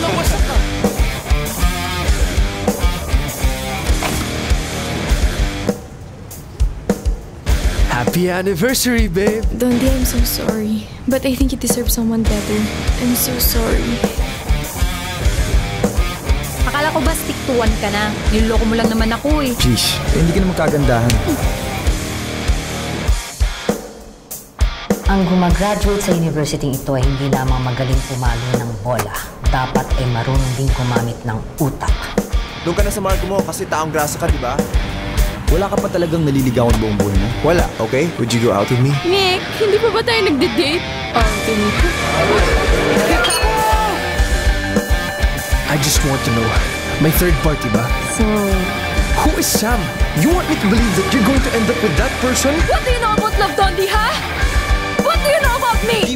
know what's up. Happy anniversary, babe! Dondi, I'm so sorry. But I think you deserve someone better. I'm so sorry. Akala ko ba stick to one ka na? Niloko mo lang naman ako eh. Please, eh, hindi ka naman kagandahan. Ang gumagraduate sa university ito ay hindi lamang magaling pumalo ng bola. Dapat ay marunong din gumamit ng utak. Doon ka na sa marko mo kasi taong grasa ka, di ba? Wala ka pa talagang naliligawan buong buhay mo. Wala, okay? Would you go out with me? Nick, hindi pa ba tayo nagde-date? Ganito. I just want to know, may third party ba? So, Who is Sam? You want me to believe that you're going to end up with that person? what do you know about love, Dondi, ha? What do you know about me?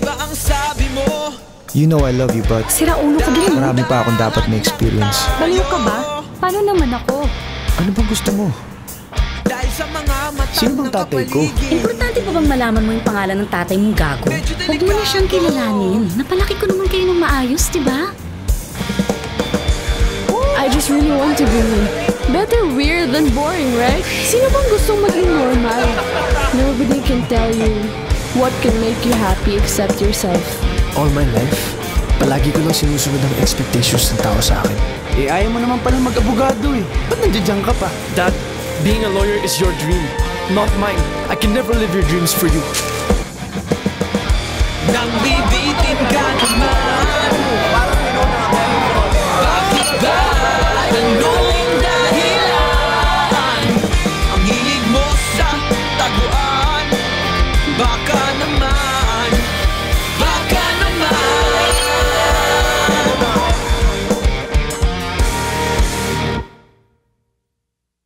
You know I love you, but Sira ulo ka din. marami pa akong dapat may experience. Baliw ka ba? Paano naman ako? Ano bang gusto mo? Sino bang tatay ko? Importante pa bang malaman mo yung pangalan ng tatay mong gago? Huwag mo na siyang kilalanin. Napalaki ko naman kayo ng maayos, di ba? I just really want to be me. Better weird than boring, right? Sino bang gustong maging normal? Nobody can tell you what can make you happy except yourself. All my life, palagi ko lang sinusunod ang expectations ng tao sa akin. Eh, ayaw mo naman pala mag-abogado eh. Ba't nandiyan ka pa? Dad, being a lawyer is your dream, not mine. I can never live your dreams for you. Nang bibitin ka naman Bakit ba? Anong dahilan? Ang hilig mo sa taguan Baka